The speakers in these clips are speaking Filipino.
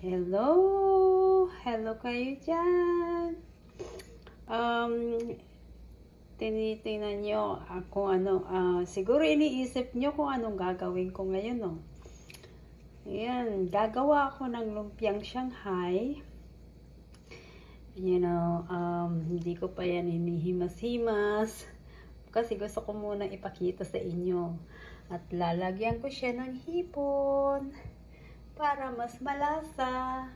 Hello! Hello kayo dyan! Um, tinitingnan nyo ako ano, ah, siguro iniisip nyo kung anong gagawin ko ngayon, no? Ayan, gagawa ako ng lumpiang Shanghai. You know, um, hindi ko pa yan hinihimas-himas. Kasi gusto ko muna ipakita sa inyo. At lalagyan ko siya ng hipon para mas malasa.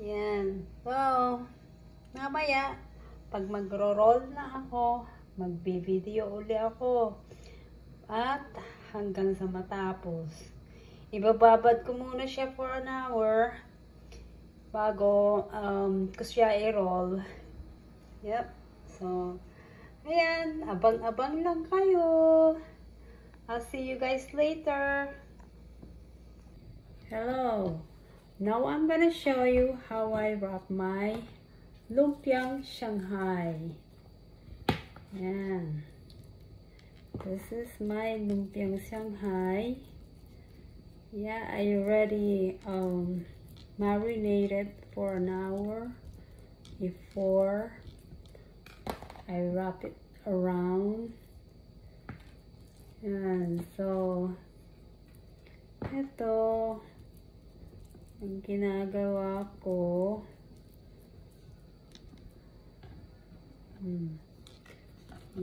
Yan. So, mamaya, pag magro-roll na ako, magbi-video uli ako. At hanggang sa matapos. Ibababad ko muna siya for an hour bago um, ko siya i-roll. Yep. So, ayan. Abang-abang lang kayo. I'll see you guys later. Hello. Now I'm gonna show you how I wrap my lumpiang Shanghai. Yan. This is my lumpiang Shanghai. Yeah, I already um, marinated for an hour before I wrap it around. And So, ito ang ginagawa ko. Hmm.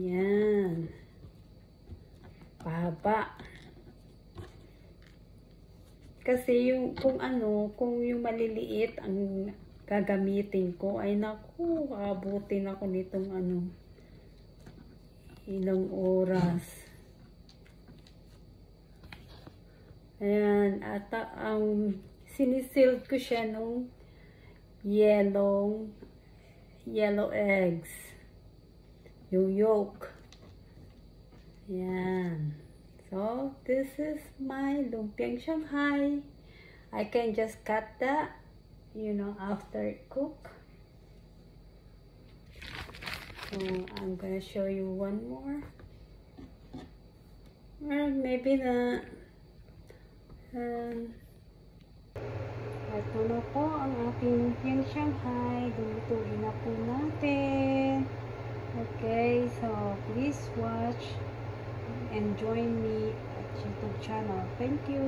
Yan. Pahaba. Kasi yung, kung ano, kung yung maliliit ang gagamitin ko, ay naku, abutin ako nitong ano, ilang oras. Ayan, at ang sinisil ko siya nung yellow, yellow eggs. Yung yolk. Ayan. So, this is my lumpiang Shanghai. I can just cut that, you know, after it cook. So, I'm gonna show you one more. Or maybe not. Um, ating lumpiang Shanghai. Lulutuin na po natin. Okay, so please watch and join me at YouTube channel. Thank you.